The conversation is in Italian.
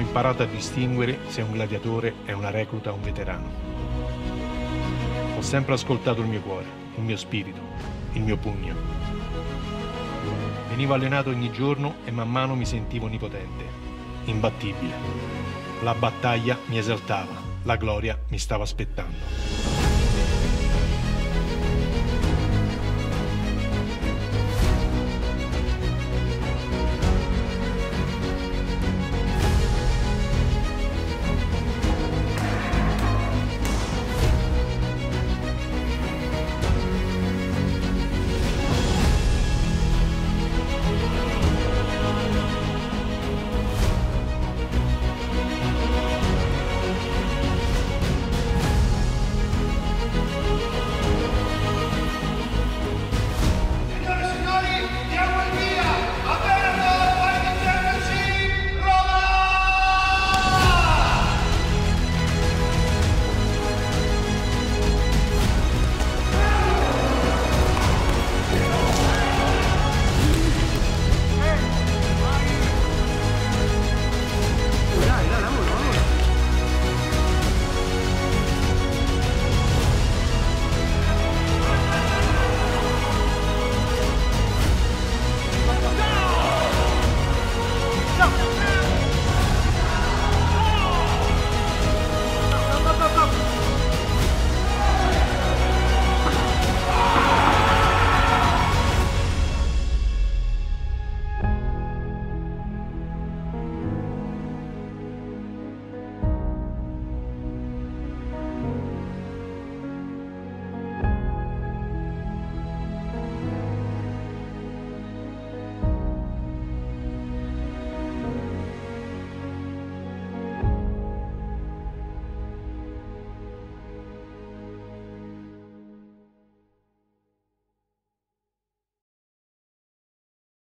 imparato a distinguere se un gladiatore è una recluta o un veterano. Ho sempre ascoltato il mio cuore, il mio spirito, il mio pugno. Venivo allenato ogni giorno e man mano mi sentivo onnipotente, imbattibile. La battaglia mi esaltava, la gloria mi stava aspettando.